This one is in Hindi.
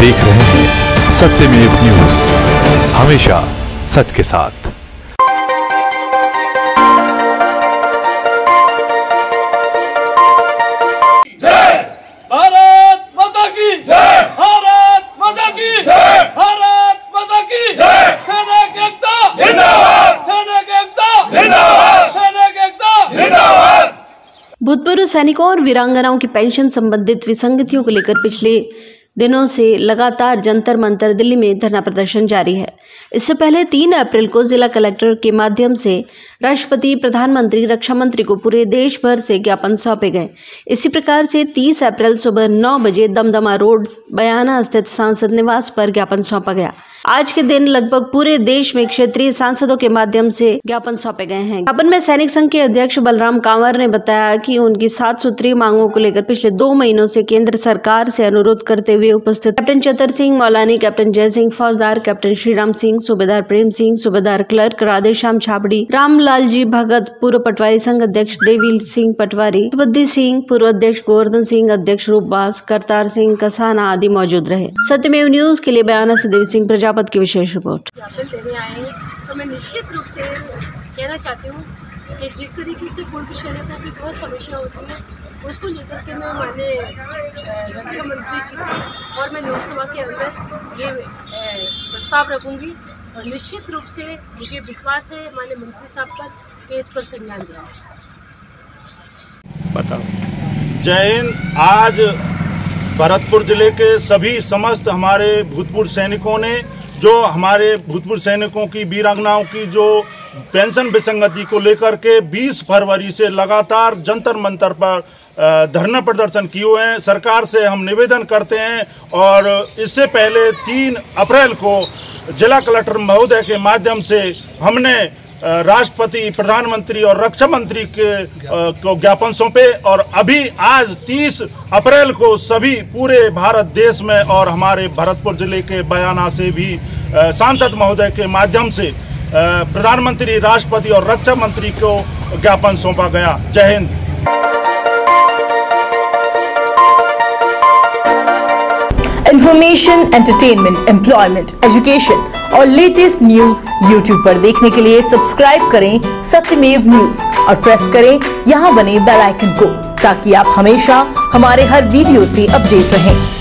देख रहे हैं सत्यमेव न्यूज़ हमेशा सच के साथ। भारत माता की! भारत माता की! भारत माता की! सेना की एकता! सेना की एकता! सेना की एकता! भूतपूर्व सैनिकों और वीरांगनाओं की पेंशन संबंधित विसंगतियों को लेकर पिछले दिनों से लगातार जंतर मंतर दिल्ली में धरना प्रदर्शन जारी है। इससे पहले तीन अप्रैल को जिला कलेक्टर के माध्यम से राष्ट्रपति, प्रधानमंत्री रक्षा मंत्री को पूरे देश भर से ज्ञापन सौंपे गए। इसी प्रकार से 30 अप्रैल सुबह 9 बजे दमदमा रोड, बयाना स्थित सांसद निवास पर ज्ञापन सौंपा गया। आज के दिन लगभग पूरे देश में क्षेत्रीय सांसदों के माध्यम से ज्ञापन सौंपे गए हैं। ज्ञापन में सैनिक संघ के अध्यक्ष बलराम कांवर ने बताया कि उनकी सात सूत्री मांगों को लेकर पिछले दो महीनों से केंद्र सरकार से अनुरोध करते हुए उपस्थित कैप्टन चतर सिंह, मौलानी कैप्टन जय सिंह, फौजदार कैप्टन श्रीराम सिंह, सूबेदार प्रेम सिंह, सूबेदार क्लर्क राधेश्याम छाबड़ी रामलाल जी भगत, पूर्व पटवारी संघ अध्यक्ष देवी सिंह पटवारी बुद्धि सिंह, पूर्व अध्यक्ष गोवर्धन सिंह, अध्यक्ष रूपबास करतार सिंह, कसाना आदि मौजूद रहे। सत्यमेव न्यूज़ के लिए बयाना से देवी सिंह, प्रजापत की विशेष रिपोर्ट। तो रूप कहना चाहती हूँ कि जिस तरीके से पूर्व सैनिकों की बहुत समस्या होती है, उसको लेकर के मैं माननीय अ, रक्षा मंत्री जी से। और मैं लोकसभा के अंदर ये प्रस्ताव रखूँगी और निश्चित रूप से मुझे विश्वास है माननीय मंत्री साहब पर कि इस पर संज्ञान दिया जय हिंद। आज भरतपुर ज़िले के सभी समस्त हमारे भूतपूर्व सैनिकों ने जो हमारे भूतपूर्व सैनिकों की वीरांगनाओं की जो पेंशन विसंगति को लेकर के 20 फरवरी से लगातार जंतर मंतर पर धरना प्रदर्शन किए हैं। सरकार से हम निवेदन करते हैं और इससे पहले तीन अप्रैल को जिला कलेक्टर महोदय के माध्यम से हमने राष्ट्रपति, प्रधानमंत्री और रक्षा मंत्री के को ज्ञापन सौंपे और अभी आज 30 अप्रैल को सभी पूरे भारत देश में और हमारे भरतपुर ज़िले के बयाना से भी सांसद महोदय के माध्यम से प्रधानमंत्री, राष्ट्रपति और रक्षा मंत्री को ज्ञापन सौंपा गया। जय Hind. Information entertainment employment education और लेटेस्ट न्यूज़ यूट्यूब पर देखने के लिए सब्सक्राइब करें सत्यमेव न्यूज़ और प्रेस करें यहाँ बने बेल आइकन को ताकि आप हमेशा हमारे हर वीडियो से अपडेट रहें।